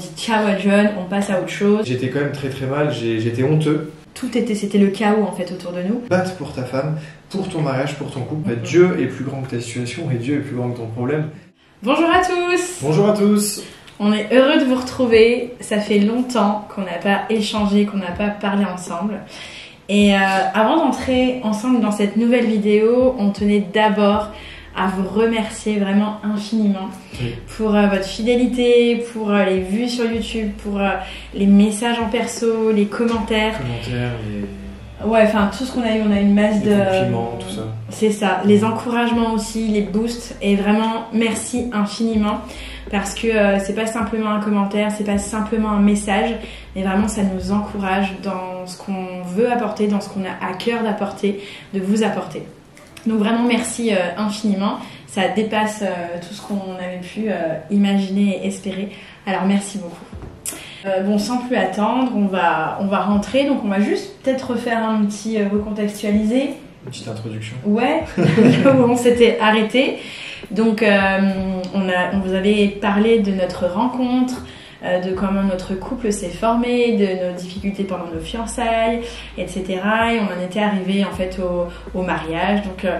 dit ciao à John, on passe à autre chose. J'étais quand même très très mal, j'étais honteux. Tout était, c'était le chaos en fait autour de nous. Batte pour ta femme, pour ton mariage, pour ton couple. Fait, Dieu est plus grand que ta situation et Dieu est plus grand que ton problème. Bonjour à tous Bonjour à tous On est heureux de vous retrouver. Ça fait longtemps qu'on n'a pas échangé, qu'on n'a pas parlé ensemble. Et euh, avant d'entrer ensemble dans cette nouvelle vidéo, on tenait d'abord à vous remercier vraiment infiniment Oui. pour euh, votre fidélité, pour euh, les vues sur YouTube, pour euh, les messages en perso, les commentaires. Commentaires, les, Ouais, enfin tout ce qu'on a eu, on a eu une masse les de... compliments, tout ça. C'est ça, les encouragements aussi, les boosts et vraiment merci infiniment parce que c'est pas simplement un commentaire, c'est pas simplement un message, mais vraiment ça nous encourage dans ce qu'on veut apporter, dans ce qu'on a à cœur d'apporter, de vous apporter. Donc vraiment merci euh, infiniment, ça dépasse euh, tout ce qu'on avait pu euh, imaginer et espérer. Alors merci beaucoup. Bon, sans plus attendre, on va, on va rentrer, donc on va juste peut-être refaire un petit recontextualiser. Une petite introduction. Ouais, là où on s'était arrêté. Donc, on, a, on vous avait parlé de notre rencontre, de comment notre couple s'est formé, de nos difficultés pendant nos fiançailles, etc. Et on en était arrivé en fait au, mariage. Donc, euh,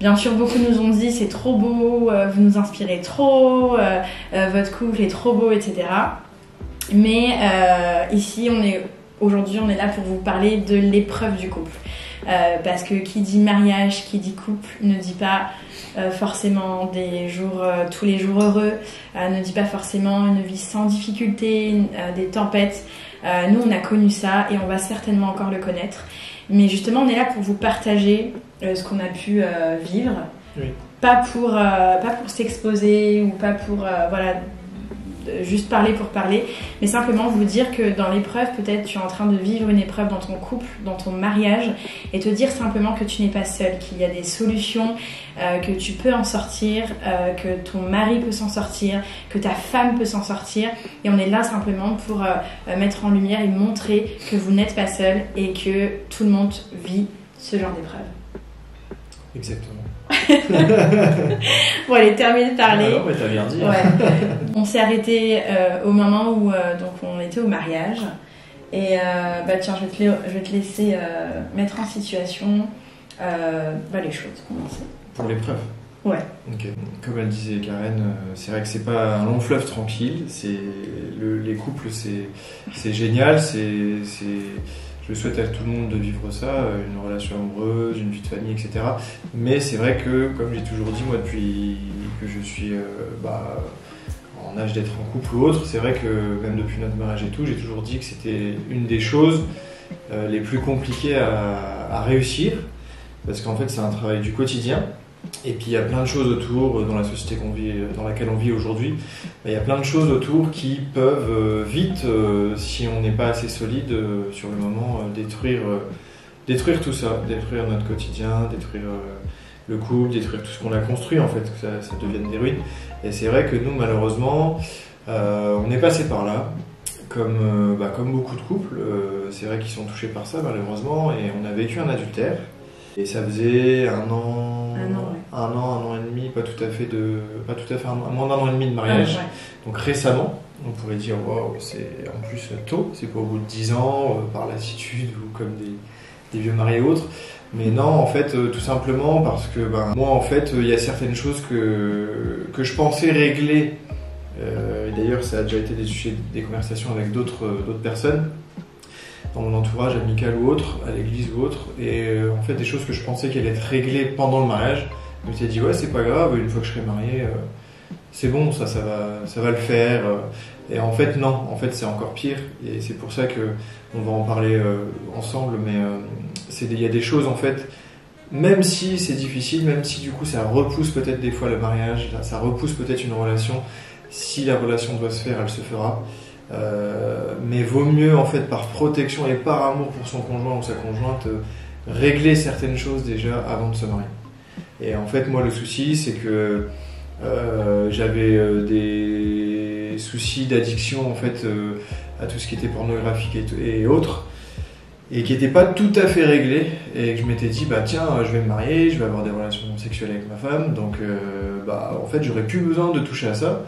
bien sûr, beaucoup nous ont dit c'est trop beau, euh, vous nous inspirez trop, euh, euh, votre couple est trop beau, etc. Mais euh, ici, on est aujourd'hui, on est là pour vous parler de l'épreuve du couple. Euh, parce que qui dit mariage, qui dit couple, ne dit pas euh, forcément des jours, euh, tous les jours heureux, ne dit pas forcément une vie sans difficulté, des tempêtes. Nous, on a connu ça et on va certainement encore le connaître. Mais justement, on est là pour vous partager ce qu'on a pu vivre. Oui. Pas pour, pas pour s'exposer ou pas pour voilà, juste parler pour parler, mais simplement vous dire que dans l'épreuve, peut-être tu es en train de vivre une épreuve dans ton couple, dans ton mariage, et te dire simplement que tu n'es pas seul, qu'il y a des solutions, euh, que tu peux en sortir, euh, que ton mari peut s'en sortir, que ta femme peut s'en sortir, et on est là simplement pour euh, mettre en lumière et montrer que vous n'êtes pas seul et que tout le monde vit ce genre d'épreuve. Exactement. Bon, allez, terminé de parler. Alors, mais t'as bien dit. hein. Ouais. on s'est arrêté euh, au moment où euh, donc on était au mariage. Et euh, bah tiens, je vais te, la- je vais te laisser mettre en situation bah, les choses. commencer. Pour l'épreuve. Ouais. Ok. Comme elle disait Karen, c'est vrai que c'est pas un long fleuve tranquille. C'est le- les couples, c'est c'est génial. C'est- je souhaite à tout le monde de vivre ça, euh, une relation amoureuse, une vie de famille, etc. Mais c'est vrai que, comme j'ai toujours dit moi depuis que je suis euh, bah, en âge d'être en couple ou autre, c'est vrai que même depuis notre mariage et tout, j'ai toujours dit que c'était une des choses euh, les plus compliquées à, à réussir, parce qu'en fait c'est un travail du quotidien. Et puis il y a plein de choses autour euh, dans la société euh, dans laquelle on vit aujourd'hui. Il y a plein de choses autour qui peuvent euh, vite, si on n'est pas assez solide sur le moment, détruire, tout ça, détruire notre quotidien, détruire le couple, détruire tout ce qu'on a construit en fait, que ça, devienne des ruines. Et c'est vrai que nous malheureusement, on est passé par là. Comme, bah, beaucoup de couples, c'est vrai qu'ils sont touchés par ça malheureusement, et on a vécu un adultère. Et ça faisait un an, Un an, ouais. un an, un an et demi, pas tout à fait de, pas tout à fait un, moins d'un an et demi de mariage. Ouais. Donc récemment, on pourrait dire waouh, c'est en plus tôt, c'est pas au bout de 10 ans euh, par lassitude ou comme des, des vieux mariés ou autres. Mais non, en fait, euh, tout simplement parce que ben, moi, en fait, euh, il y a certaines choses que, que je pensais régler. Euh, et D'ailleurs, ça a déjà été des sujets, des conversations avec d'autres euh, d'autres personnes dans mon entourage amical ou autre, à l'église ou autre. Et euh, en fait, des choses que je pensais qu'elles allaient être réglées pendant le mariage, je me suis dit ouais, c'est pas grave, une fois que je serai marié, euh, c'est bon, ça, ça va, ça va le faire. euh. Et en fait, non, en fait, c'est encore pire. Et c'est pour ça que on va en parler euh, ensemble. Mais euh, il y a des choses, en fait, même si c'est difficile, même si du coup ça repousse peut-être des fois le mariage, ça repousse peut-être une relation. Si la relation doit se faire, elle se fera. Euh, mais vaut mieux, en fait, par protection et par amour pour son conjoint ou sa conjointe, euh, régler certaines choses déjà avant de se marier. Et en fait, moi, le souci, c'est que euh, j'avais des soucis d'addiction en fait à tout ce qui était pornographique et, autres et qui n'étaient pas tout à fait réglés et que je m'étais dit bah tiens je vais me marier je vais avoir des relations sexuelles avec ma femme donc bah en fait j'aurais plus besoin de toucher à ça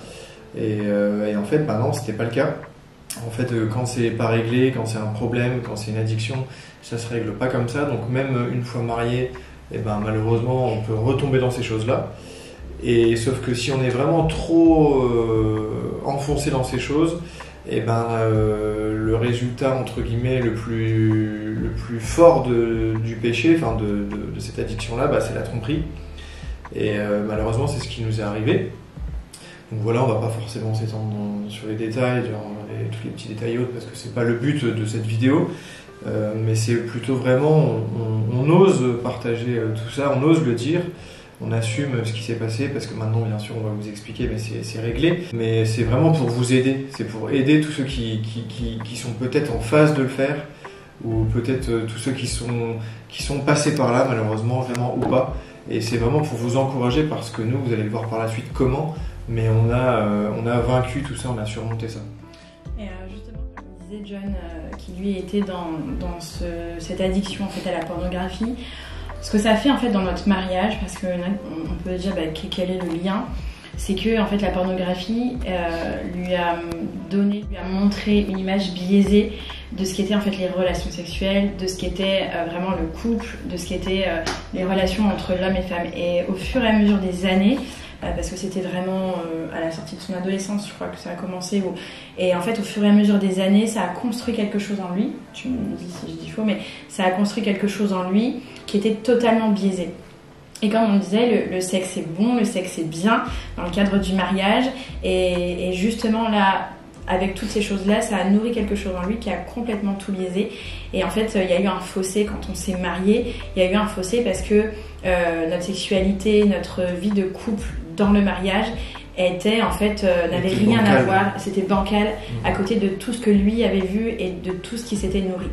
Et, et en fait, maintenant, c'était pas le cas. En fait, quand c'est pas réglé, quand c'est un problème, quand c'est une addiction, ça se règle pas comme ça. Donc même une fois marié, eh ben, malheureusement, on peut retomber dans ces choses-là. Et sauf que si on est vraiment trop euh, enfoncé dans ces choses, eh ben, euh, le résultat entre guillemets le plus, le plus fort du péché, enfin de, cette addiction-là, bah, c'est la tromperie. Et euh, malheureusement, c'est ce qui nous est arrivé. Donc voilà, on va pas forcément s'étendre sur les détails, tous les petits détails autres, parce que c'est pas le but de cette vidéo. Euh, mais c'est plutôt vraiment, on, ose partager euh, tout ça, on ose le dire, on assume ce qui s'est passé parce que maintenant, bien sûr, on va vous expliquer, mais c'est réglé. Mais c'est vraiment pour vous aider, c'est pour aider tous ceux qui, sont peut-être en phase de le faire ou peut-être euh, tous ceux qui sont, qui sont passés par là, malheureusement, vraiment ou pas. Et c'est vraiment pour vous encourager parce que nous, vous allez le voir par la suite comment, mais on a, on a vaincu tout ça, on a surmonté ça. Disait John, qui lui était dans, dans ce, cette addiction à la pornographie. Ce que ça fait en fait dans notre mariage, parce qu'on on peut dire bah, quel est le lien, c'est que en fait la pornographie euh, lui a donné, lui a montré une image biaisée de ce qu'étaient en fait les relations sexuelles, de ce qu'était euh, vraiment le couple, de ce qu'étaient euh, les relations entre l'homme et femme. Et au fur et à mesure des années, euh, parce que c'était vraiment euh, à la sortie de son adolescence, je crois que ça a commencé. Et en fait, au fur et à mesure des années, ça a construit quelque chose en lui. Tu me dis si je dis faux, mais ça a construit quelque chose en lui qui était totalement biaisé. Et comme on disait, le, sexe est bon, le sexe est bien dans le cadre du mariage. Et, justement là, avec toutes ces choses-là, ça a nourri quelque chose en lui qui a complètement tout biaisé. Et en fait, il y a eu un fossé quand on s'est marié. Il y a eu un fossé parce que euh, notre sexualité, notre vie de couple dans le mariage était en fait euh, n'avait rien à voir, c'était bancal mm. à côté de tout ce que lui avait vu et de tout ce qui s'était nourri.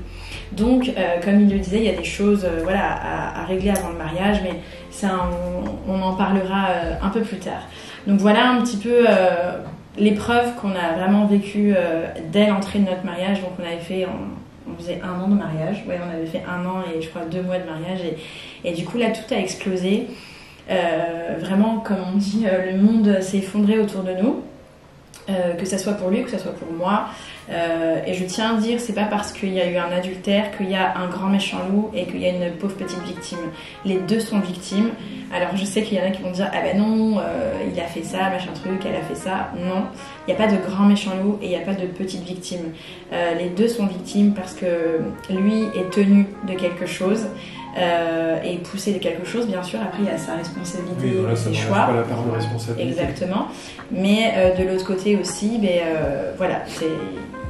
Donc, euh, comme il le disait, il y a des choses euh, voilà, à, régler avant le mariage, mais ça, on, en parlera un peu plus tard. Donc voilà un petit peu l'épreuve qu'on a vraiment vécue dès l'entrée de notre mariage. Donc on avait fait, on, faisait un an de mariage, ouais, on avait fait un an et je crois deux mois de mariage, et, et du coup là tout a explosé. Euh, vraiment, comme on dit, euh, le monde s'est effondré autour de nous. Euh, que ça soit pour lui, que ça soit pour moi. et je tiens à dire, c'est pas parce qu'il y a eu un adultère qu'il y a un grand méchant loup et qu'il y a une pauvre petite victime. Les deux sont victimes. Alors je sais qu'il y en a qui vont dire, ah ben non, il a fait ça, machin truc, elle a fait ça. Non, il n'y a pas de grand méchant loup et il n'y a pas de petite victime. les deux sont victimes parce que lui est tenu de quelque chose. Euh, et pousser quelque chose, bien sûr. Après, il y a sa responsabilité ses choix. Pas la part de responsabilité. Exactement. Mais euh, de l'autre côté aussi, mais, euh, voilà,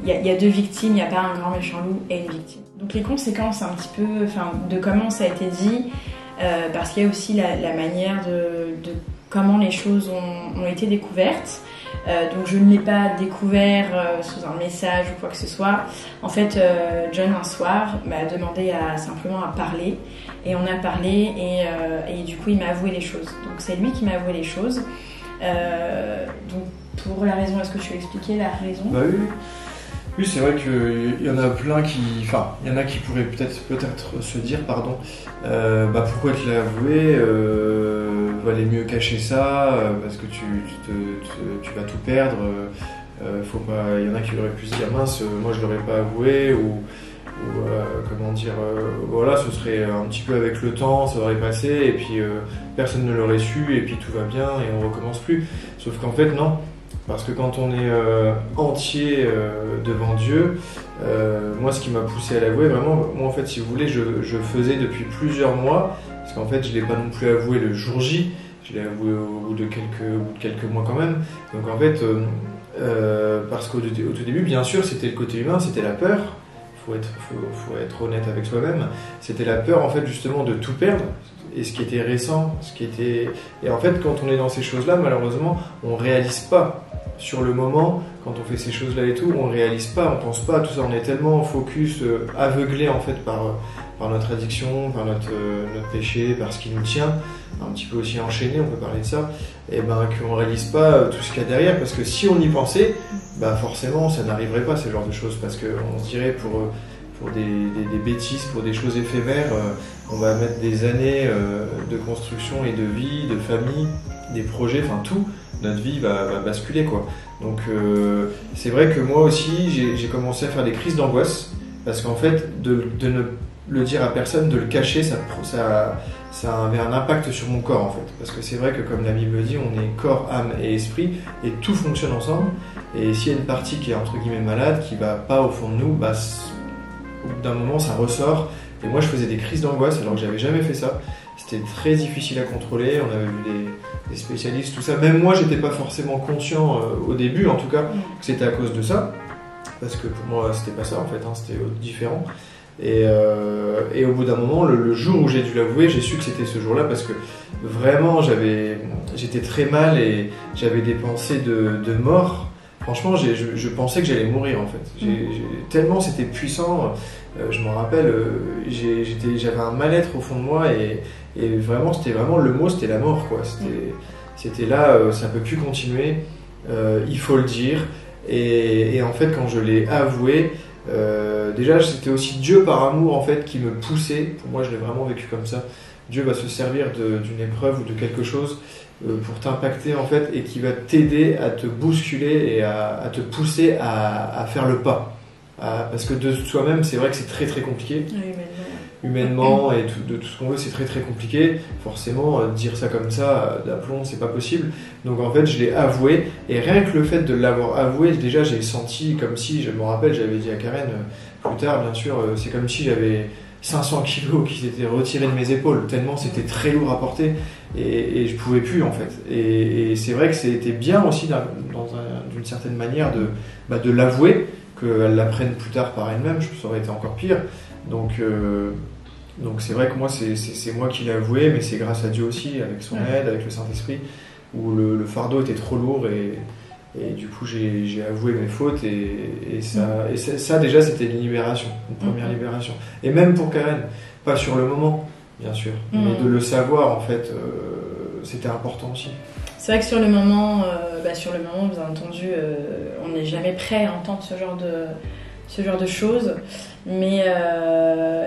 il y, a deux victimes, il n'y a pas un grand méchant loup et une victime. Donc les conséquences un petit peu de comment ça a été dit, parce qu'il y a aussi la, manière de, de, comment les choses ont, ont été découvertes. Euh, donc je ne l'ai pas découvert euh, sous un message ou quoi que ce soit. En fait, euh, John un soir m'a demandé simplement à parler et on a parlé et, du coup il m'a avoué les choses. Donc c'est lui qui m'a avoué les choses. donc pour la raison, est-ce que tu veux expliquer la raison? Bah oui. Oui, c'est vrai qu'il y en a plein qui, enfin, il y en a qui pourraient peut-être peut-être se dire, pardon, bah pourquoi tu l'as avoué? Valait mieux cacher ça euh, parce que tu, vas tout perdre. Euh, faut pas, il y en a qui auraient pu se dire mince, moi je l'aurais pas avoué ou, euh, comment dire, voilà, ce serait un petit peu avec le temps, ça aurait passé et puis personne ne l'aurait su et puis tout va bien et on recommence plus. Sauf qu'en fait non, parce que quand on est entier devant Dieu, moi ce qui m'a poussé à l'avouer, vraiment, moi en fait si vous voulez, je faisais depuis plusieurs mois parce qu'en fait, je ne l'ai pas non plus avoué le jour J, je l'ai avoué au bout de quelques, mois quand même. Donc en fait, euh, euh, parce qu'au tout début, bien sûr, c'était le côté humain, c'était la peur. Il faut être, faut, être honnête avec soi-même. C'était la peur, en fait, justement, de tout perdre. Et ce qui était récent, ce qui était. Et en fait, quand on est dans ces choses-là, malheureusement, on réalise pas sur le moment, quand on fait ces choses-là et tout, on réalise pas, on pense pas à tout ça. On est tellement focus, euh, aveuglé en fait par par notre addiction, par notre, euh, notre péché, par ce qui nous tient, un petit peu aussi enchaîné, on peut parler de ça, et ben qu'on réalise pas euh, tout ce qu'il y a derrière, parce que si on y pensait, bah forcément ça n'arriverait pas ce genre de choses, parce qu'on se dirait pour, euh, pour des, des, bêtises, pour des choses éphémères, on va mettre des années de construction et de vie, de famille, des projets, enfin tout, notre vie va, basculer quoi. Donc c'est vrai que moi aussi j'ai commencé à faire des crises d'angoisse parce qu'en fait de, de, ne le dire à personne, de le cacher, ça, avait un impact sur mon corps en fait. Parce que c'est vrai que comme la Bible dit, on est corps, âme et esprit et tout fonctionne ensemble. Et s'il y a une partie qui est entre guillemets malade, qui va pas au fond de nous, bah, au bout d'un moment ça ressort. Et moi je faisais des crises d'angoisse alors que j'avais jamais fait ça. C'était très difficile à contrôler, on avait vu des, spécialistes, tout ça. Même moi j'étais pas forcément conscient euh, au début en tout cas que c'était à cause de ça. Parce que pour moi c'était pas ça en fait, hein, c'était différent. Et, euh, et, au bout d'un moment, le, jour où j'ai dû l'avouer, j'ai su que c'était ce jour-là parce que vraiment j'avais, j'étais très mal et j'avais des pensées de, de mort franchement, je, je, pensais que j'allais mourir en fait. Mm. tellement c'était puissant. Euh, je me rappelle, euh, j'avais un mal-être au fond de moi et, vraiment, c'était vraiment le mot, c'était la mort quoi. C'était mm. là, ça peut plus continuer. il faut le dire. Et, en fait, quand je l'ai avoué, déjà c'était aussi Dieu par amour en fait qui me poussait. Pour moi, je l'ai vraiment vécu comme ça. Dieu va se servir d'une épreuve ou de quelque chose euh, pour t'impacter en fait et qui va t'aider à te bousculer et à, te pousser à, faire le pas. parce que de soi-même, c'est vrai que c'est très très compliqué. Humainement. et de tout ce qu'on veut, c'est très très compliqué. Forcément, euh, dire ça comme ça, euh, d'aplomb, c'est pas possible. Donc en fait, je l'ai avoué. Et rien que le fait de l'avoir avoué, déjà, j'ai senti comme si, je me rappelle, j'avais dit à Karen plus tard, bien sûr, c'est comme si j'avais 500 kilos qui s'étaient retirés de mes épaules, tellement c'était très lourd à porter et, je pouvais plus en fait. Et, c'est vrai que c'était bien aussi d'une certaine manière de, bah, de l'avouer, qu'elle l'apprenne plus tard par elle-même, ça aurait été encore pire. Donc euh, donc c'est vrai que moi c'est moi qui l'ai avoué, mais c'est grâce à Dieu aussi, avec son aide, avec le Saint-Esprit, où le, le, fardeau était trop lourd et, et du coup, j'ai avoué mes fautes et, ça, et ça, déjà, c'était une libération, une première libération. Et même pour Karen, pas sur le moment, bien sûr, mais mm. de le savoir, en fait, euh, c'était important aussi. C'est vrai que sur le moment, euh, bah, sur le moment, avez entendu, euh, on n'est jamais prêt à entendre ce genre de, ce genre de choses. Mais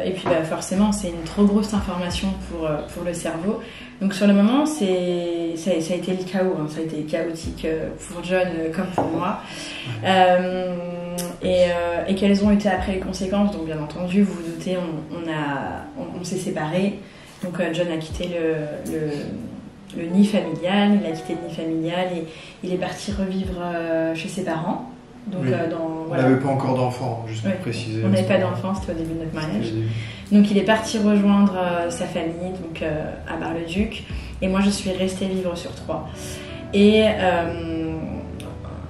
et puis bah, forcément, c'est une trop grosse information pour, pour le cerveau. Donc sur le moment, c'est ça, a été le chaos, hein. ça a été chaotique euh, pour John euh, comme pour moi. Euh, et, et, quelles ont été après les conséquences? Donc bien entendu, vous vous doutez, on, a, on, s'est séparés. Donc John a quitté le, le, nid familial, il a quitté le nid familial et il est parti revivre chez ses parents. Donc, dans, On n'avait pas encore d'enfants, juste pour préciser. On n'avait pas d'enfants, c'était au début de notre mariage. Donc il est parti rejoindre euh, sa famille donc, euh, à Bar-le-Duc et moi je suis restée vivre sur Troyes. Et euh,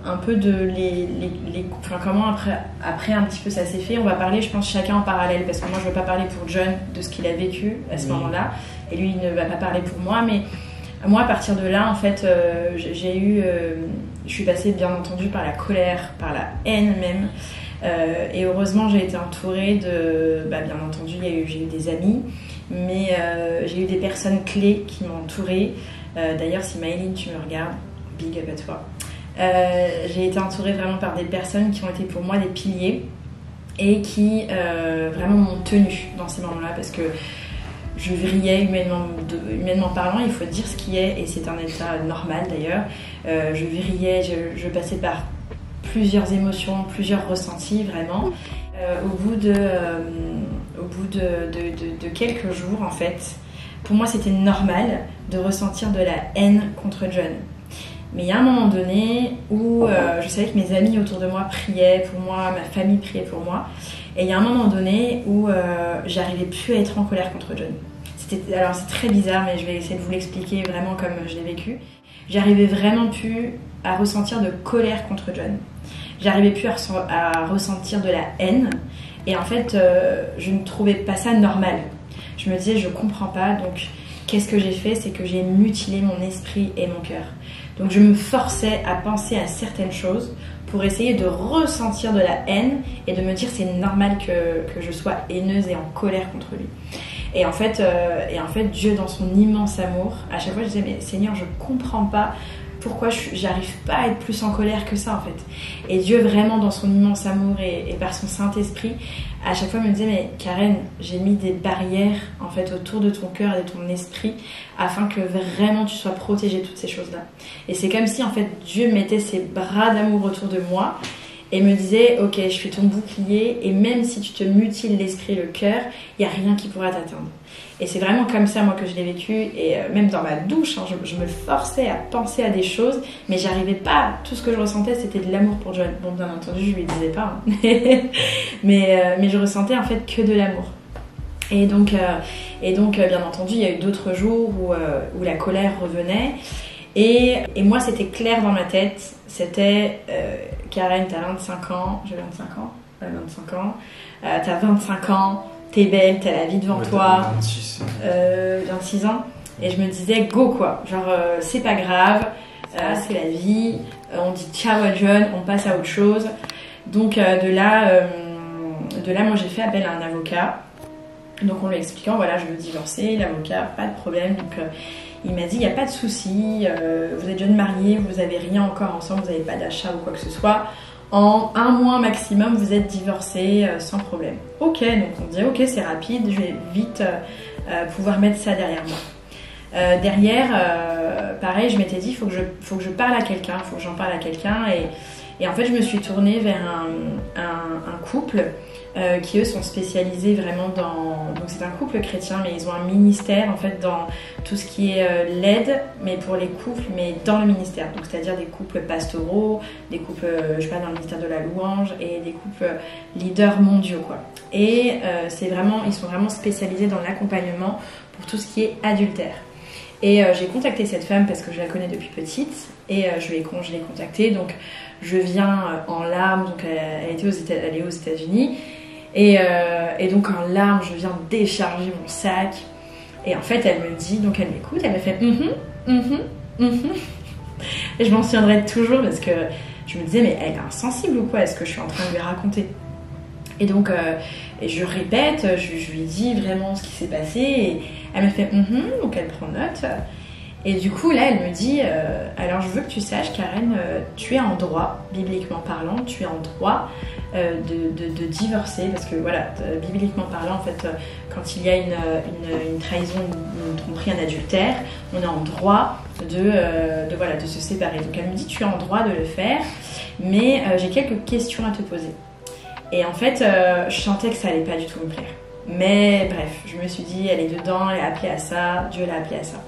un peu de les, les, enfin, comment après, après un petit peu ça s'est fait. On va parler, je pense, chacun en parallèle parce que moi je ne veux pas parler pour John de ce qu'il a vécu à ce moment-là et lui il ne va pas parler pour moi. Mais moi à partir de là, en fait, j'ai eu, je suis passée bien entendu par la colère, par la haine même. Euh, et heureusement, j'ai été entourée de, bah, bien entendu, j'ai eu des amis, mais euh, j'ai eu des personnes clés qui m'ont entourée. Euh, d'ailleurs, si Maëline, tu me regardes, big up à toi. j'ai été entourée vraiment par des personnes qui ont été pour moi des piliers et qui vraiment m'ont tenue dans ces moments-là parce que je vrillais humainement, parlant, il faut dire ce qui est, et c'est un état normal d'ailleurs. je vrillais, je, passais par plusieurs émotions, plusieurs ressentis vraiment. Euh, au bout, de, euh, de, quelques jours, en fait, pour moi c'était normal de ressentir de la haine contre John. Mais il y a un moment donné où euh, je savais que mes amis autour de moi priaient pour moi, ma famille priait pour moi. Et il y a un moment donné où j'arrivais plus à être en colère contre John. Alors c'est très bizarre, mais je vais essayer de vous l'expliquer vraiment comme je l'ai vécu. J'arrivais vraiment plus à ressentir de colère contre John j'arrivais plus à, ressentir de la haine. Et en fait, euh, je ne trouvais pas ça normal. Je me disais, je comprends pas. Donc, qu'est-ce que j'ai fait? C'est que j'ai mutilé mon esprit et mon cœur. Donc, je me forçais à penser à certaines choses pour essayer de ressentir de la haine et de me dire c'est normal que, que, je sois haineuse et en colère contre lui. Et en fait, euh, et en fait, Dieu dans son immense amour, à chaque fois je disais mais Seigneur, je comprends pas pourquoi j'arrive pas à être plus en colère que ça en fait. Et Dieu vraiment dans son immense amour et, par son Saint-Esprit, à chaque fois me disait mais Karen, j'ai mis des barrières en fait autour de ton cœur et de ton esprit afin que vraiment tu sois protégée de toutes ces choses-là. Et c'est comme si en fait Dieu mettait ses bras d'amour autour de moi et me disait ok je suis ton bouclier et même si tu te mutiles l'esprit le cœur, il n'y a rien qui pourra t'atteindre. Et c'est vraiment comme ça, moi, que je l'ai vécu. Et euh, même dans ma douche, hein, je, me forçais à penser à des choses, mais j'arrivais pas. Tout ce que je ressentais, c'était de l'amour pour John. Bon, bien entendu, je lui disais pas. Hein. mais, euh, mais je ressentais en fait que de l'amour. Et donc, euh, et donc bien entendu, il y a eu d'autres jours où, où la colère revenait. Et, et moi, c'était clair dans ma tête. C'était Karen, t'as 25 ans. J'ai 25 ans. 25 ans. t'as 25 ans t'es belle, t'as la vie devant toi. 26. 26 ans. Et je me disais, go quoi. Genre, euh, c'est pas grave, euh, c'est la vie. Euh, on dit ciao à John, on passe à autre chose. Donc de là, de là, moi j'ai fait appel à un avocat. Donc en lui expliquant, voilà, je veux divorcer, l'avocat, pas de problème. Donc il m'a dit, il n'y a pas de souci, vous êtes jeune marié, vous avez rien encore ensemble, vous n'avez pas d'achat ou quoi que ce soit en un mois maximum, vous êtes divorcé euh, sans problème. Ok, donc on dit ok, c'est rapide, je vais vite euh, euh, pouvoir mettre ça derrière moi. derrière, pareil, je m'étais dit, il faut, que je, faut que je parle à quelqu'un, il faut que j'en parle à quelqu'un. Et, et, en fait, je me suis tournée vers un, couple euh, qui eux sont spécialisés vraiment dans. Donc c'est un couple chrétien, mais ils ont un ministère en fait dans tout ce qui est euh, l'aide, mais pour les couples, mais dans le ministère. Donc c'est-à-dire des couples pastoraux, des couples, euh, je sais pas, dans le ministère de la louange et des couples leaders mondiaux quoi. Et c'est vraiment, ils sont vraiment spécialisés dans l'accompagnement pour tout ce qui est adultère. Et j'ai contacté cette femme parce que je la connais depuis petite et je l'ai contactée. Donc je viens en larmes, donc elle, était aux elle est aux États-Unis euh, et, donc en larmes, je viens décharger mon sac. Et en fait, elle me dit, donc elle m'écoute, elle me fait mhm, mhm, mhm. Et je m'en souviendrai toujours parce que je me disais, mais elle est insensible ou quoi? Est-ce que je suis en train de lui raconter? Et donc, euh, et je répète, je, lui dis vraiment ce qui s'est passé. Et elle me fait donc elle prend note. Et du coup, là, elle me dit euh, Alors, je veux que tu saches, Karen, tu es en droit, bibliquement parlant, tu es en droit euh, de, divorcer, parce que voilà, bibliquement parlant, en fait, euh, quand il y a une, trahison, une, tromperie, un adultère, on est en droit euh, de se séparer. Donc elle me dit, tu es en droit de le faire, mais j'ai quelques questions à te poser. Et en fait, je sentais que ça allait pas du tout me plaire. Mais bref, je me suis dit, elle est dedans, elle est appelée à ça, Dieu l'a appelée à ça.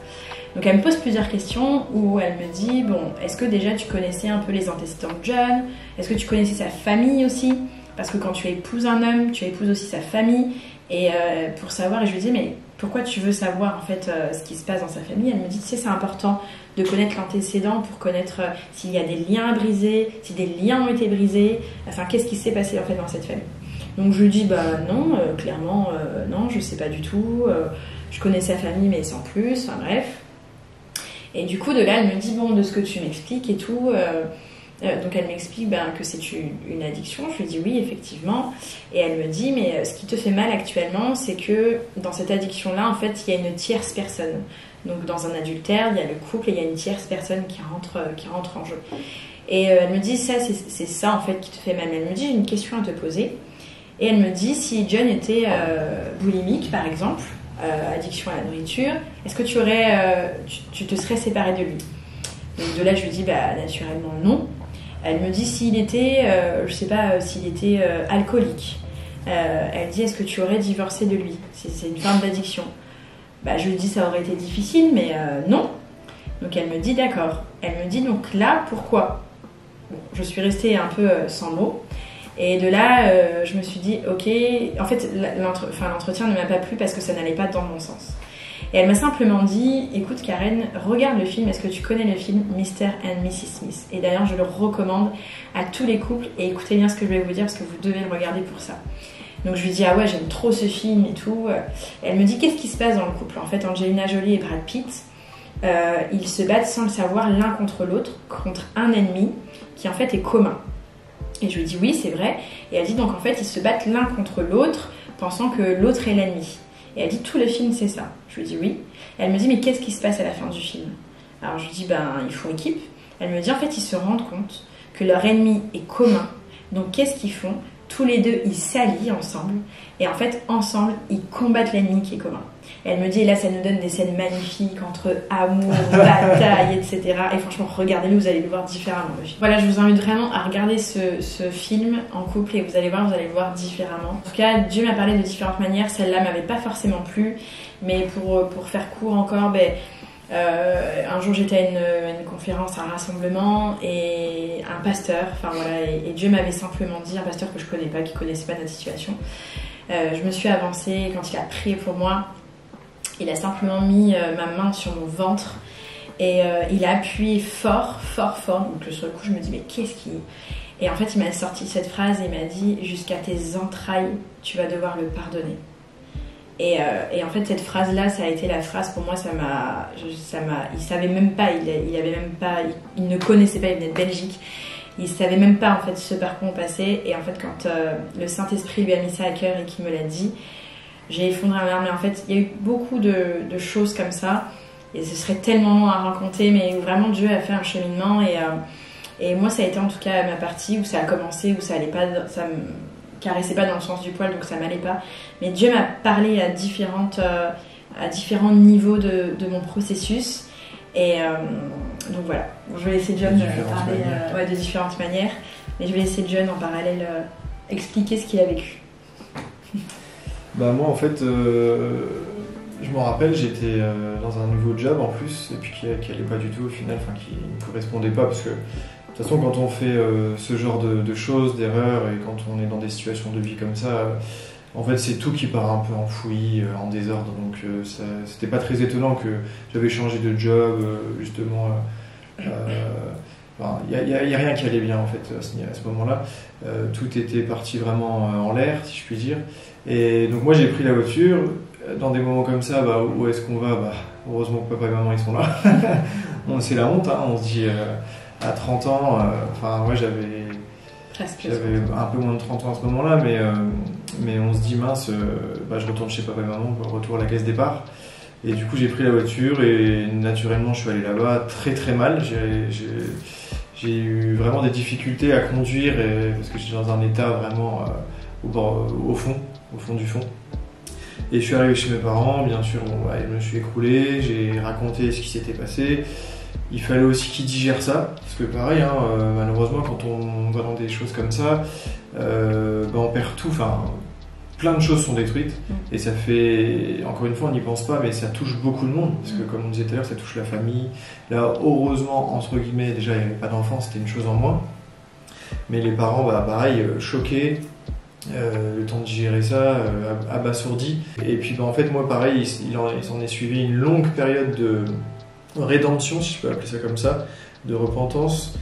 Donc elle me pose plusieurs questions où elle me dit bon, est-ce que déjà tu connaissais un peu les antécédents de John? Est-ce que tu connaissais sa famille aussi? Parce que quand tu épouses un homme, tu épouses aussi sa famille. Et euh, pour savoir, et je lui dis mais pourquoi tu veux savoir en fait euh, ce qui se passe dans sa famille? Elle me dit tu sais c'est important de connaître l'antécédent pour connaître euh, s'il y a des liens à briser, si des liens ont été brisés, enfin qu'est-ce qui s'est passé en fait dans cette famille? Donc je lui dis bah non, clairement non, je sais pas du tout. je connais sa famille mais sans plus. Enfin bref. Et du coup, de là, elle me dit, bon, de ce que tu m'expliques et tout. Euh, euh, donc elle m'explique ben, que c'est une, addiction. Je lui dis oui, effectivement. Et elle me dit, mais euh, ce qui te fait mal actuellement, c'est que dans cette addiction-là, en fait, il y a une tierce personne. Donc dans un adultère, il y a le couple et il y a une tierce personne qui rentre, qui rentre en jeu. Et elle me dit, ça, c'est ça en fait qui te fait mal. Elle me dit, j'ai une question à te poser. Et elle me dit, si John était boulimique, par exemple, euh, addiction à la nourriture, est-ce que tu aurais, euh, tu, te serais séparé de lui? Donc de là, je lui dis, bah, naturellement non. Elle me dit s'il était, euh, je sais pas, s'il était alcoolique. elle dit, est-ce que tu aurais divorcé de lui? C'est une forme d'addiction. Bah, je lui dis, ça aurait été difficile, mais non. Donc elle me dit, d'accord. Elle me dit, donc là, pourquoi? Je suis restée un peu sans mots. Et de là, euh, je me suis dit, ok, en fait, l'entretien ne m'a pas plu parce que ça n'allait pas dans mon sens. Et elle m'a simplement dit, écoute Karen, regarde le film, est-ce que tu connais le film Mr. and Mrs. Smith? Et d'ailleurs, je le recommande à tous les couples et écoutez bien ce que je vais vous dire parce que vous devez le regarder pour ça. Donc je lui dis, ah ouais, j'aime trop ce film et tout. Elle me dit, qu'est-ce qui se passe dans le couple? En fait, Angelina Jolie et Brad Pitt, euh, ils se battent sans le savoir l'un contre l'autre, contre un ennemi qui en fait est commun. Et je lui dis oui, c'est vrai. Et elle dit donc en fait, ils se battent l'un contre l'autre, pensant que l'autre est l'ennemi. Et elle dit tout le film, c'est ça. Je lui dis oui. elle me dit mais qu'est-ce qui se passe à la fin du film? Alors je lui dis ben ils font équipe. Elle me dit en fait ils se rendent compte que leur ennemi est commun. Donc qu'est-ce qu'ils font? Tous les deux ils s'allient ensemble et en fait ensemble ils combattent l'ennemi qui est commun. Elle me dit et là ça nous donne des scènes magnifiques entre amour, bataille, etc. Et franchement regardez-le, vous allez le voir différemment. Voilà, je vous invite vraiment à regarder ce, film en couple et vous allez voir, vous allez le voir différemment. En tout cas, Dieu m'a parlé de différentes manières. Celle-là m'avait pas forcément plu, mais pour, pour faire court encore, ben euh, un jour, j'étais à une, conférence, à un rassemblement, et un pasteur, enfin voilà, et, et Dieu m'avait simplement dit, un pasteur que je connais pas, qui connaissait pas notre situation. Euh, je me suis avancée quand il a prié pour moi. Il a simplement mis euh, ma main sur mon ventre et euh, il a appuyé fort, fort, fort. Donc sur le coup, je me dis mais qu'est-ce qui Et en fait, il m'a sorti cette phrase et il m'a dit jusqu'à tes entrailles, tu vas devoir le pardonner. Et, euh, en fait, cette phrase-là, ça a été la phrase pour moi. Ça m'a. Il savait même pas. Il, avait même pas. Il, ne connaissait pas. Il venait de Belgique. Il savait même pas en fait ce par quoi on passait. Et en fait, quand le Saint Esprit lui a mis ça à cœur et qu'il me l'a dit, j'ai effondré en larmes. Mais en fait, il y a eu beaucoup de, de, choses comme ça. Et ce serait tellement long à raconter, mais vraiment Dieu a fait un cheminement. Et, euh, et moi, ça a été en tout cas ma partie où ça a commencé, où ça allait pas. Ça me, caressait pas dans le sens du poil, donc ça m'allait pas. Mais Dieu m'a parlé à, différentes, euh, à différents niveaux de, de mon processus. Et euh, donc voilà, je vais laisser John parler ouais, de différentes manières. Mais je vais laisser John en parallèle expliquer ce qu'il a vécu. Bah moi en fait, je m'en rappelle, j'étais dans un nouveau job en plus, et puis qui, qui allait pas du tout au final, enfin qui ne correspondait pas parce que de toute façon, quand on fait euh, ce genre de, choses, d'erreurs, et quand on est dans des situations de vie comme ça, euh, en fait, c'est tout qui part un peu en fouillis, euh, en désordre. Donc, c'était pas très étonnant que j'avais changé de job, justement. Il n'y a, rien qui allait bien, en fait, à ce, moment-là. tout était parti vraiment en l'air, si je puis dire. Et donc, moi, j'ai pris la voiture. Dans des moments comme ça, bah, où est-ce qu'on va? Bah, Heureusement que papa et maman, ils sont là. c'est la honte, hein, on se dit à 30 ans, euh, enfin, ouais, j'avais. J'avais un peu moins de 30 ans à ce moment-là, mais, euh, mais on se dit mince, euh, bah, je retourne chez papa et maman, retour à la caisse départ. Et du coup, j'ai pris la voiture et naturellement, je suis allé là-bas très très mal. J'ai eu vraiment des difficultés à conduire parce que j'étais dans un état vraiment au, bord, au fond, au fond du fond. Et je suis arrivé chez mes parents, bien sûr, bah, je me suis écroulé, j'ai raconté ce qui s'était passé il fallait aussi qu'ils digèrent ça, parce que pareil, hein, euh, malheureusement, quand on va dans des choses comme ça, euh, ben on perd tout. Plein de choses sont détruites, et ça fait, encore une fois, on n'y pense pas, mais ça touche beaucoup de monde, parce que comme on disait tout à l'heure, ça touche la famille. Là, heureusement, entre guillemets, déjà, il n'y avait pas d'enfants, c'était une chose en moins. Mais les parents, bah, pareil, euh, choqués, euh, le temps de digérer ça, euh, abasourdi. Et puis, bah, en fait, moi, pareil, il, il s'en est suivi une longue période de rédemption, si je peux appeler ça comme ça, de repentance.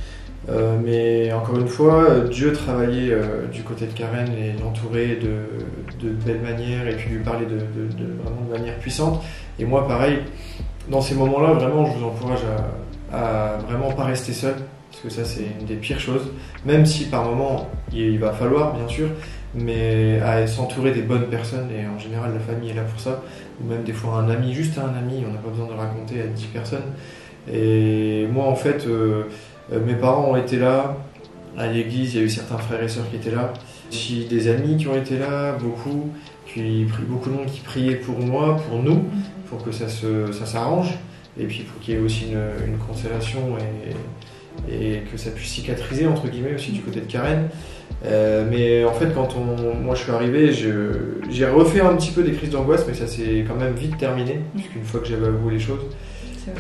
Euh, mais encore une fois, Dieu travaillait euh, du côté de Karen et l'entourait de, de, belles manières et puis lui parler de, vraiment de manière puissante. Et moi, pareil, dans ces moments-là, vraiment, je vous encourage à, vraiment pas rester seul, parce que ça, c'est une des pires choses. Même si par moment, il, va falloir, bien sûr, mais à s'entourer des bonnes personnes, et en général, la famille est là pour ça ou même des fois un ami, juste un ami, on n'a pas besoin de raconter à 10 personnes. Et moi, en fait, euh, mes parents ont été là, à l'église, il y a eu certains frères et sœurs qui étaient là, aussi des amis qui ont été là, beaucoup, puis beaucoup de monde qui priait pour moi, pour nous, pour que ça, se, ça s'arrange, et puis pour qu'il y ait aussi une, une consolation et, et, que ça puisse cicatriser, entre guillemets, aussi du côté de Karen. Euh, mais en fait, quand on, moi je suis arrivé, j'ai refait un petit peu des crises d'angoisse, mais ça s'est quand même vite terminé, puisqu'une fois que j'avais avoué les choses.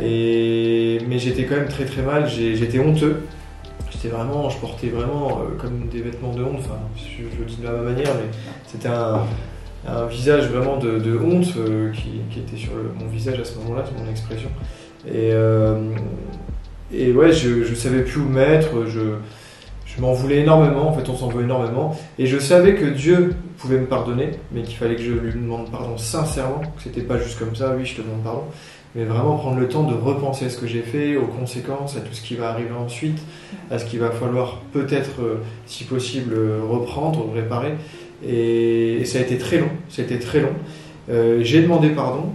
Mais j'étais quand même très très mal, j'étais honteux. J'étais vraiment, je portais vraiment euh, comme des vêtements de honte, enfin, je, le dis de la même manière, mais c'était un, visage vraiment de, honte euh, qui, était sur mon visage à ce moment-là, c'est mon expression. Et, euh, et ouais, je, je savais plus où me mettre, je, je m'en voulais énormément, en fait on s'en veut énormément, et je savais que Dieu pouvait me pardonner, mais qu'il fallait que je lui demande pardon sincèrement, que c'était pas juste comme ça, oui je te demande pardon, mais vraiment prendre le temps de repenser à ce que j'ai fait, aux conséquences, à tout ce qui va arriver ensuite, à ce qu'il va falloir peut-être, euh, si possible, reprendre, réparer, et, ça a été très long, c'était très long. Euh, j'ai demandé pardon,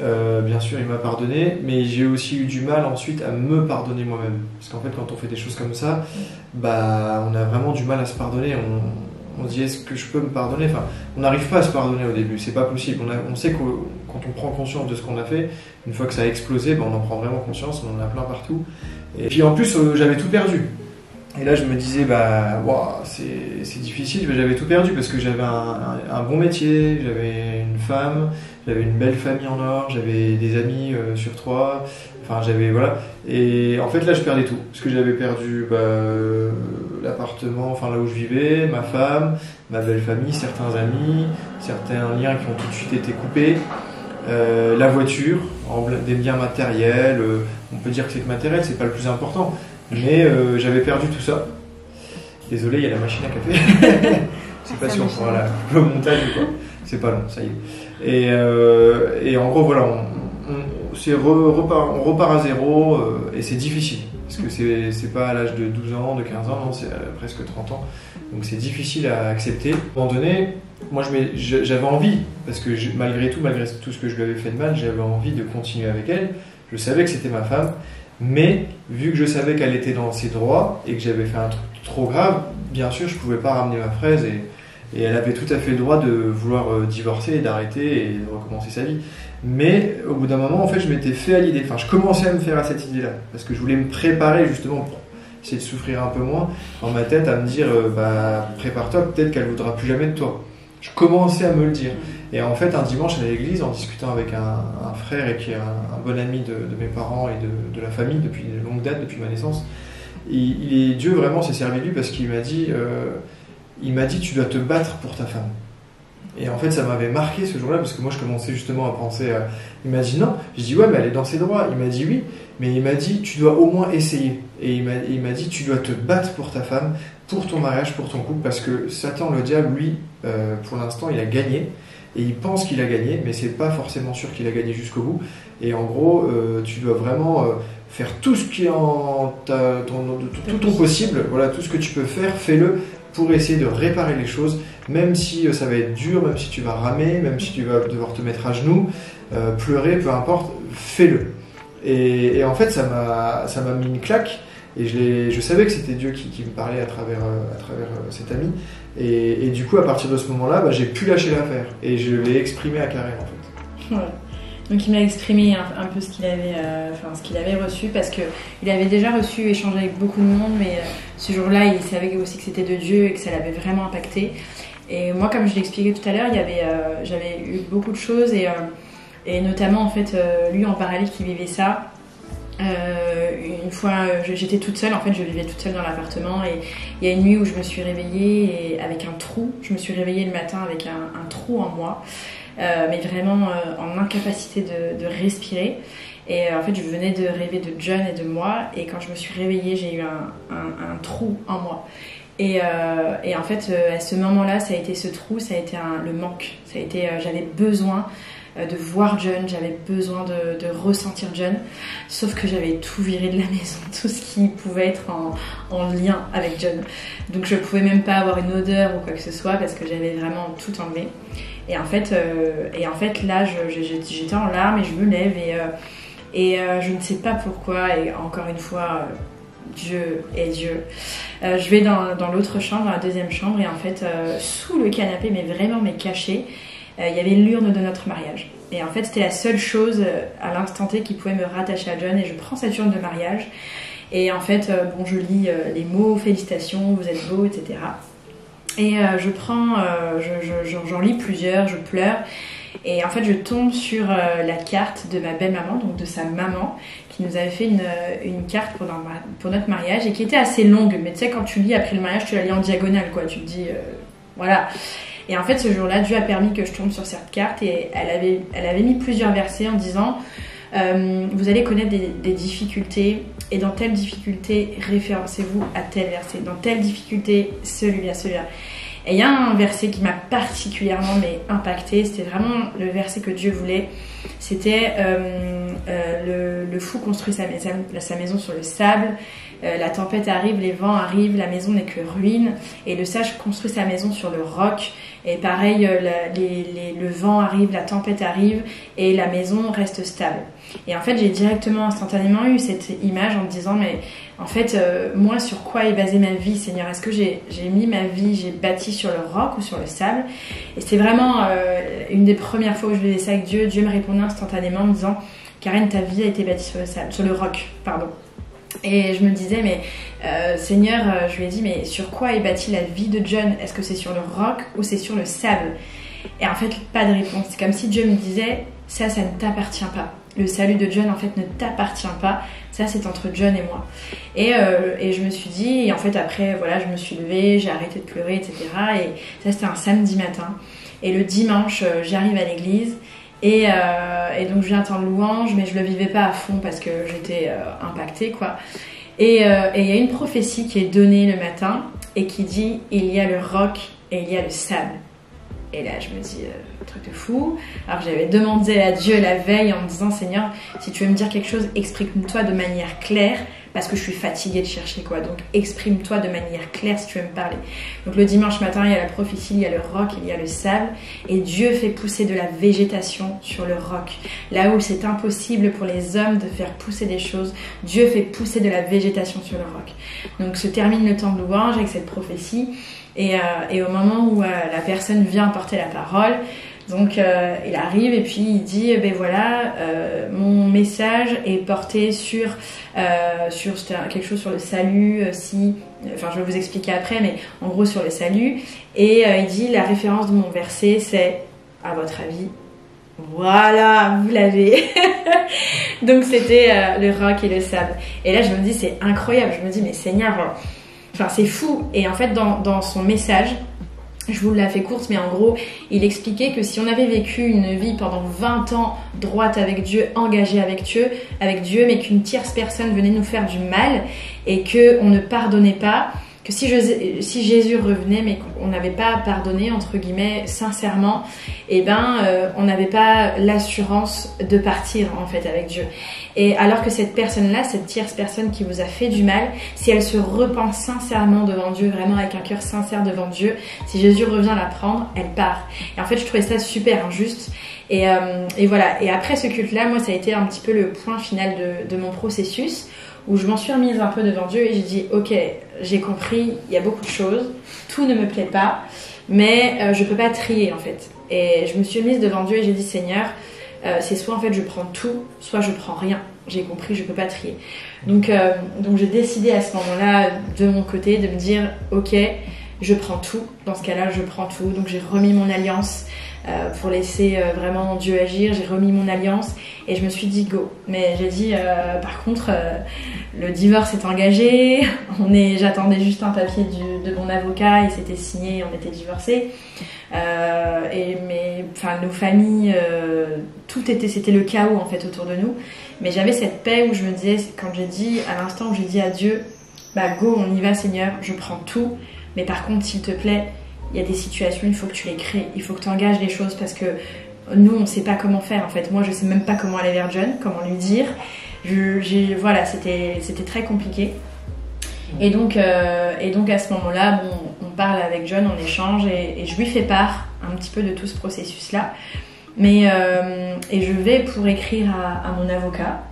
Euh, bien sûr, il m'a pardonné, mais j'ai aussi eu du mal ensuite à me pardonner moi-même. Parce qu'en fait, quand on fait des choses comme ça, bah, on a vraiment du mal à se pardonner. On, on dit est-ce que je peux me pardonner? Enfin, on n'arrive pas à se pardonner au début, c'est pas possible. On, on sait que quand on prend conscience de ce qu'on a fait, une fois que ça a explosé, bah, on en prend vraiment conscience, on en a plein partout. Et puis en plus, euh, j'avais tout perdu. Et là, je me disais, bah, waouh, c'est difficile, mais j'avais tout perdu parce que j'avais un bon métier, j'avais une femme, j'avais une belle famille en or, j'avais des amis euh, sur trois, enfin, j'avais, voilà. Et en fait, là, je perdais tout. Parce que j'avais perdu bah, euh, l'appartement, enfin, là où je vivais, ma femme, ma belle famille, certains amis, certains liens qui ont tout de suite été coupés. Euh, la voiture, des biens matériels, euh, on peut dire que c'est que matériel, c'est pas le plus important, mais euh, j'avais perdu tout ça. Désolé, il y a la machine à café. Sais pas si on la le montage ou quoi. C'est pas long, ça y est. Et, euh, et en gros, voilà, on, on, c'est re- repart, on repart à zéro euh, et c'est difficile. Parce que c'est, pas à l'âge de 12 ans, de 15 ans, c'est à presque 30 ans. Donc c'est difficile à accepter. À un moment donné, moi j'avais envie, parce que malgré tout, malgré tout ce que je lui avais fait de mal, j'avais envie de continuer avec elle. Je savais que c'était ma femme, mais vu que je savais qu'elle était dans ses droits et que j'avais fait un truc trop grave, bien sûr je pouvais pas ramener ma fraise et, et elle avait tout à fait le droit de vouloir euh, divorcer d'arrêter et de recommencer sa vie. Mais au bout d'un moment, en fait, je m'étais fait à l'idée. Enfin, je commençais à me faire à cette idée-là parce que je voulais me préparer justement pour essayer de souffrir un peu moins dans ma tête, à me dire, euh, bah, prépare-toi, peut-être qu'elle voudra plus jamais de toi. Je commençais à me le dire. Et en fait, un dimanche à l'église, en discutant avec un, frère et qui est un, bon ami de, mes parents et de, de la famille depuis une longue date, depuis ma naissance, il, il est Dieu vraiment s'est servi de lui parce qu'il m'a dit, euh, il m'a dit, tu dois te battre pour ta femme. Et en fait, ça m'avait marqué ce jour-là parce que moi, je commençais justement à penser. à- Il m'a dit non. Je dis ouais, mais elle est dans ses droits. Il m'a dit oui, mais il m'a dit tu dois au moins essayer. Et il m'a dit tu dois te battre pour ta femme, pour ton mariage, pour ton couple, parce que Satan, le diable, lui, euh, pour l'instant, il a gagné. Et il pense qu'il a gagné, mais c'est pas forcément sûr qu'il a gagné jusqu'au bout. Et en gros, euh, tu dois vraiment euh, faire tout ce qui est en ta, ton, tout ton possible. Voilà, tout ce que tu peux faire, fais-le pour essayer de réparer les choses, même si euh, ça va être dur, même si tu vas ramer, même si tu vas devoir te mettre à genoux, euh, pleurer, peu importe, fais-le. Et, en fait, ça m'a mis une claque. Et je, je savais que c'était Dieu qui, me parlait à travers, euh, à travers cet ami. Et, du coup, à partir de ce moment-là, bah, j'ai pu lâcher l'affaire. Et je l'ai exprimé à Karen, en fait. Donc il m'a exprimé un, peu ce qu'il avait, euh, avait reçu parce que il avait déjà reçu, échangé avec beaucoup de monde, mais euh, ce jour-là, il savait aussi que c'était de Dieu et que ça l'avait vraiment impacté. Et moi, comme je l'expliquais tout à l'heure, euh, j'avais eu beaucoup de choses et, notamment en fait, lui en parallèle qui vivait ça. Une fois, j'étais toute seule, en fait, je vivais toute seule dans l'appartement et il y a une nuit où je me suis réveillée et avec un trou. Je me suis réveillée le matin avec un, trou en moi, mais vraiment euh, en incapacité de, respirer. Et euh, en fait, je venais de rêver de John et de moi, et quand je me suis réveillée, j'ai eu un, trou en moi. Et, euh, et en fait, euh, à ce moment-là, ça a été ce trou, ça a été le manque. Ça a été, euh, j'avais besoin euh, de voir John, j'avais besoin de, ressentir John. Sauf que j'avais tout viré de la maison, tout ce qui pouvait être en, en lien avec John. Donc je pouvais même pas avoir une odeur ou quoi que ce soit parce que j'avais vraiment tout enlevé. Et en fait, euh, et en fait là, j'étais en larmes et je me lève et, euh, et euh, je ne sais pas pourquoi. Et encore une fois, Dieu est Dieu. Je vais dans, dans l'autre chambre, dans la deuxième chambre, et en fait, sous le canapé, mais vraiment mais caché, il y avait l'urne de notre mariage. Et en fait, c'était la seule chose à l'instant T qui pouvait me rattacher à John. Et je prends cette urne de mariage. Et en fait, bon, je lis les mots, félicitations, vous êtes beau, etc. Et euh, je prends, euh, je- je- j'en lis plusieurs, je pleure. Et en fait, je tombe sur euh, la carte de ma belle-maman, donc de sa maman, qui nous avait fait une, carte pour, notre mariage et qui était assez longue. Mais tu sais, quand tu lis après le mariage, tu la lis en diagonale, quoi. Tu te dis, voilà. Et en fait, ce jour-là, Dieu a permis que je tombe sur cette carte et elle avait, elle avait mis plusieurs versets en disant Vous allez connaître des difficultés et dans telle difficulté, référencez-vous à tel verset. Dans telle difficulté, celui-là, celui-là. Et il y a un verset qui m'a particulièrement mais, impacté. C'était vraiment le verset que Dieu voulait. C'était euh, euh, le, fou construit sa maison, sur le sable, la tempête arrive, les vents arrivent, la maison n'est que ruine, et le sage construit sa maison sur le roc. Et pareil, euh, le vent arrive, la tempête arrive, et la maison reste stable. Et en fait, j'ai directement, instantanément eu cette image en me disant, mais en fait, euh, moi, sur quoi est basée ma vie, Seigneur? Est-ce que j'ai mis ma vie, j'ai bâti sur le roc ou sur le sable? Et c'est vraiment une des premières fois où je faisais ça avec Dieu. Dieu me répondait instantanément en me disant, Karen, ta vie a été bâtie sur le sable, sur le roc, pardon. Et je me disais, mais euh, Seigneur, euh, je lui ai dit, mais sur quoi est bâtie la vie de John? Est-ce que c'est sur le roc ou c'est sur le sable? Et en fait, pas de réponse. C'est comme si Dieu me disait, ça, ça ne t'appartient pas. Le salut de John, en fait, ne t'appartient pas. Ça, c'est entre John et moi. Et, euh, et, je me suis dit, et en fait, après, voilà, je me suis levée, j'ai arrêté de pleurer, etc. Et ça, c'était un samedi matin. Et le dimanche, j'arrive à l'église. Et, euh, et, donc je viens entendre louange, mais je le vivais pas à fond parce que j'étais euh, impactée, quoi. Et euh, il y a une prophétie qui est donnée le matin et qui dit il y a le roc et il y a le sable. Et là, je me dis, truc de fou. Alors, j'avais demandé à Dieu la veille en me disant, Seigneur, si tu veux me dire quelque chose, exprime-toi de manière claire parce que je suis fatiguée de chercher quoi. Donc exprime-toi de manière claire si tu veux me parler. Donc le dimanche matin, il y a la prophétie, il y a le roc, il y a le sable, et Dieu fait pousser de la végétation sur le roc. Là où c'est impossible pour les hommes de faire pousser des choses, Dieu fait pousser de la végétation sur le roc. Donc se termine le temps de louange avec cette prophétie. Et, euh, au moment où euh, la personne vient porter la parole, donc euh, il arrive et puis il dit ben voilà euh, mon message est porté sur euh, quelque chose sur le salut si enfin je vais vous expliquer après mais en gros sur le salut. Et il dit la référence de mon verset c'est à votre avis voilà vous l'avez. Donc c'était le roc et le sable. Et là je me dis c'est incroyable. Je me dis mais Seigneur enfin c'est fou. Et en fait dans son message je vous la fais courte, mais en gros, il expliquait que si on avait vécu une vie pendant 20 ans droite avec Dieu, engagée avec Dieu, avec Dieu, mais qu'une tierce personne venait nous faire du mal et que on ne pardonnait pas, que si, Jésus revenait mais qu'on n'avait pas pardonné entre guillemets sincèrement, eh ben euh, on n'avait pas l'assurance de partir en fait avec Dieu. Et alors que cette personne-là, cette tierce personne qui vous a fait du mal, si elle se repent sincèrement devant Dieu, vraiment avec un cœur sincère devant Dieu, si Jésus revient la prendre, elle part. Et en fait, je trouvais ça super injuste. Et, euh, voilà. Et après ce culte-là, moi, ça a été un petit peu le point final de mon processus où je m'en suis remise un peu devant Dieu et j'ai dit ok j'ai compris il y a beaucoup de choses tout ne me plaît pas mais euh, je peux pas trier en fait. Et je me suis mise devant Dieu et j'ai dit Seigneur euh, c'est soit en fait je prends tout soit je prends rien. J'ai compris je peux pas trier. Donc euh, donc j'ai décidé à ce moment-là de mon côté de me dire ok je prends tout. Dans ce cas-là je prends tout. Donc j'ai remis mon alliance euh, pour laisser euh, vraiment Dieu agir. J'ai remis mon alliance et je me suis dit go. Mais j'ai dit euh, par contre le divorce est engagé. On est, j'attendais juste un papier de mon avocat, il s'était signé, on était divorcés. et mais enfin nos familles, tout était, c'était le chaos en fait autour de nous. Mais j'avais cette paix où je me disais quand j'ai dit à l'instant où j'ai dit à Dieu, bah go, on y va Seigneur, je prends tout. Mais par contre, s'il te plaît, il y a des situations, il faut que tu les crées, il faut que tu engages les choses parce que nous, on ne sait pas comment faire en fait. Moi, je sais même pas comment aller vers John, comment lui dire. Voilà, c'était très compliqué. Et donc, euh, et donc à ce moment-là, on parle avec John, on échange et, je lui fais part un petit peu de tout ce processus-là. Mais euh, et je vais pour écrire à, à, mon avocat.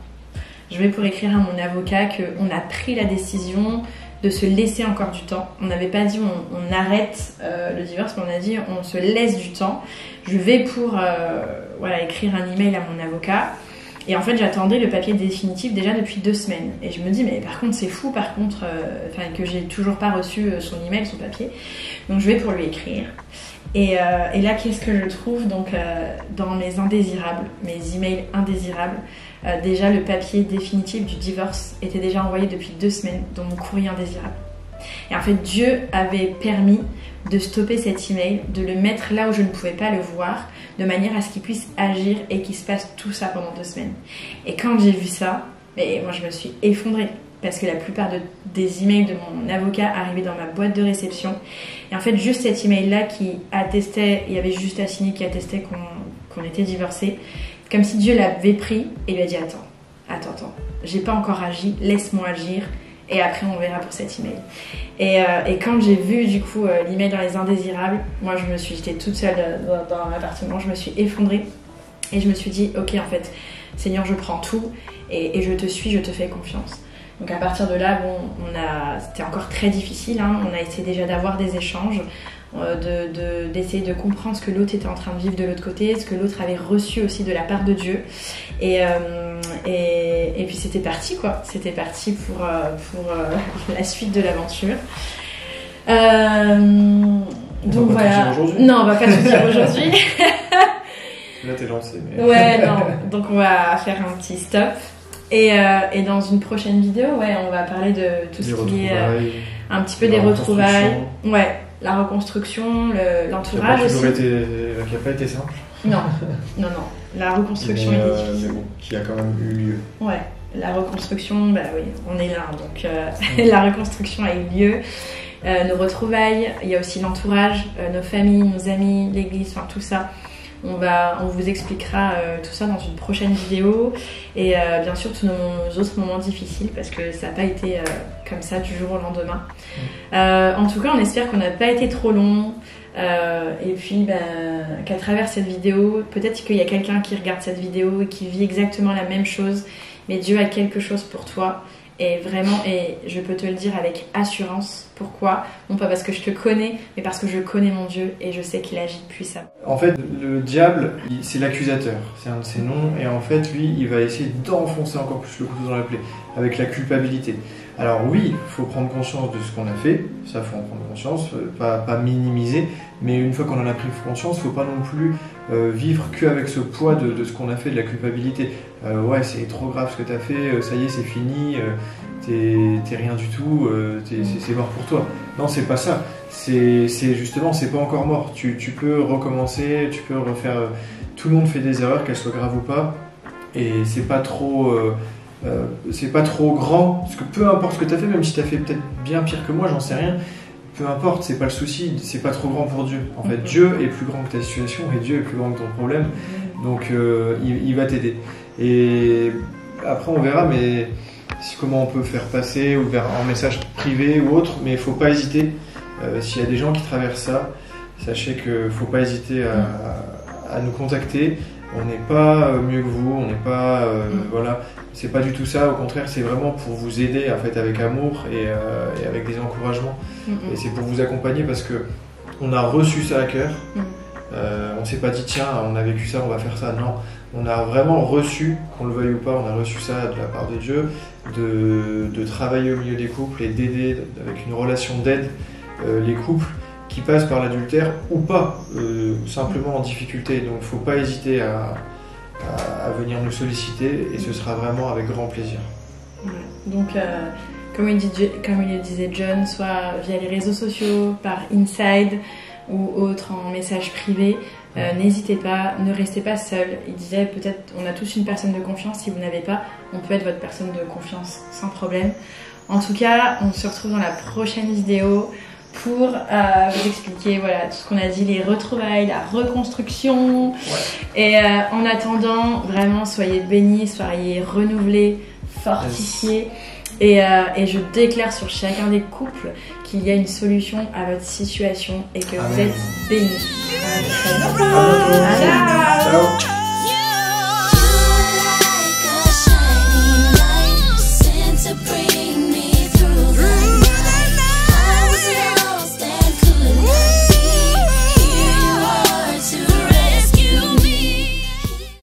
Je vais pour écrire à mon avocat qu'on a pris la décision de se laisser encore du temps. On n'avait pas dit on, arrête euh, le divorce, mais on a dit on se laisse du temps. Je vais pour euh, voilà, écrire un email à mon avocat. Et en fait, j'attendais le papier définitif déjà depuis deux semaines. Et je me dis, mais par contre, c'est fou, par contre, euh, que j'ai toujours pas reçu son email, son papier. Donc, je vais pour lui écrire. Et, et là, qu'est-ce que je trouve donc dans mes indésirables, mes emails indésirables euh, déjà, le papier définitif du divorce était déjà envoyé depuis deux semaines dans mon courrier indésirable. Et en fait, Dieu avait permis de stopper cet email, de le mettre là où je ne pouvais pas le voir, de manière à ce qu'il puisse agir et qu'il se passe tout ça pendant deux semaines. Et quand j'ai vu ça, mais moi je me suis effondrée parce que la plupart des emails de mon avocat arrivaient dans ma boîte de réception. Et en fait, juste cet email-là qui attestait, il y avait juste à signer qui attestait qu'on était divorcés, comme si Dieu l'avait pris et lui a dit Attends, attends, attends, j'ai pas encore agi, laisse-moi agir et après on verra pour cet email. Et, euh, quand j'ai vu du coup euh, l'email dans les indésirables, moi je me suis, j'étais toute seule dans, dans l'appartement, je me suis effondrée et je me suis dit, ok en fait, Seigneur, je prends tout et je te suis, je te fais confiance. Donc à partir de là, bon, on a, c'était encore très difficile. Hein, on a essayé déjà d'avoir des échanges, euh, de, d'essayer de, comprendre ce que l'autre était en train de vivre de l'autre côté, ce que l'autre avait reçu aussi de la part de Dieu. Et, euh, et, et, puis c'était parti quoi. C'était parti pour, euh, pour euh, la suite de l'aventure. Euh, donc voilà. Non, on va pas tout dire aujourd'hui. Là, t'es lancé. Mais... Ouais, non. Donc on va faire un petit stop. Et, euh, et, dans une prochaine vidéo, ouais, on va parler de tout ce qui est euh, un petit peu des retrouvailles. Ouais, la reconstruction, l'entourage le, aussi. Été, qui n'a pas été simple. Non, non, non. La reconstruction mais, était euh, difficile. mais bon, qui a quand même eu lieu. Ouais, la reconstruction, bah oui, on est là. Donc euh, la reconstruction a eu lieu. Euh, nos retrouvailles, il y a aussi l'entourage, euh, nos familles, nos amis, l'église, enfin tout ça. On, va, on vous expliquera euh, tout ça dans une prochaine vidéo et euh, bien sûr tous nos autres moments difficiles parce que ça n'a pas été euh, comme ça du jour au lendemain. Euh, en tout cas, on espère qu'on n'a pas été trop long et puis ben, qu'à travers cette vidéo, peut-être qu'il y a quelqu'un qui regarde cette vidéo et qui vit exactement la même chose, mais Dieu a quelque chose pour toi. Et vraiment, et je peux te le dire avec assurance. Pourquoi? Non pas parce que je te connais, mais parce que je connais mon Dieu et je sais qu'il agit puissamment. En fait, le diable, c'est l'accusateur, c'est un de ses noms, et en fait, lui, il va essayer d'enfoncer encore plus le couteau dans la plaie, avec la culpabilité. Alors oui, il faut prendre conscience de ce qu'on a fait, ça faut en prendre conscience, pas, pas minimiser, mais une fois qu'on en a pris conscience, faut pas non plus euh, vivre qu'avec ce poids de, ce qu'on a fait, de la culpabilité. Euh, ouais, c'est trop grave ce que tu as fait, ça y est, c'est fini, euh, t'es rien du tout, euh, c'est mort pour toi. Non, c'est pas ça. C'est justement, c'est pas encore mort. Tu, tu, peux recommencer, tu peux refaire. Tout le monde fait des erreurs, qu'elles soient graves ou pas, et c'est pas trop. Euh, c'est pas trop grand, parce que peu importe ce que tu as fait, même si tu as fait peut-être bien pire que moi, j'en sais rien, peu importe, c'est pas le souci, c'est pas trop grand pour Dieu. En fait, Dieu est plus grand que ta situation et Dieu est plus grand que ton problème, donc euh, il, il, va t'aider. Et après, on verra, mais si, comment on peut faire passer ou vers un message privé ou autre, mais il faut pas hésiter. Euh, S'il y a des gens qui traversent ça, sachez que faut pas hésiter à nous contacter. On n'est pas mieux que vous, on n'est pas euh, mm. voilà, c'est pas du tout ça. Au contraire, c'est vraiment pour vous aider en fait avec amour et, euh, et avec des encouragements. Et c'est pour vous accompagner parce que on a reçu ça à cœur. Mm. Euh, on s'est pas dit tiens, on a vécu ça, on va faire ça. Non, on a vraiment reçu, qu'on le veuille ou pas, on a reçu ça de la part de Dieu, de, de travailler au milieu des couples et d'aider avec une relation d'aide euh, les couples qui passent par l'adultère ou pas, euh, simplement en difficulté. Donc, faut pas hésiter à, à, à, venir nous solliciter et ce sera vraiment avec grand plaisir. Ouais. Donc, euh, comme, il dit, comme il disait John, soit via les réseaux sociaux, par Inside ou autre en message privé, euh, n'hésitez pas, ne restez pas seul. Il disait peut-être, on a tous une personne de confiance. Si vous n'avez pas, on peut être votre personne de confiance sans problème. En tout cas, on se retrouve dans la prochaine vidéo pour euh, vous expliquer voilà tout ce qu'on a dit, les retrouvailles, la reconstruction. Ouais. Et euh, en attendant, vraiment, soyez bénis, soyez renouvelés, fortifiés. Et, euh, et, je déclare sur chacun des couples qu'il y a une solution à votre situation et que Amen. vous êtes bénis. Ciao.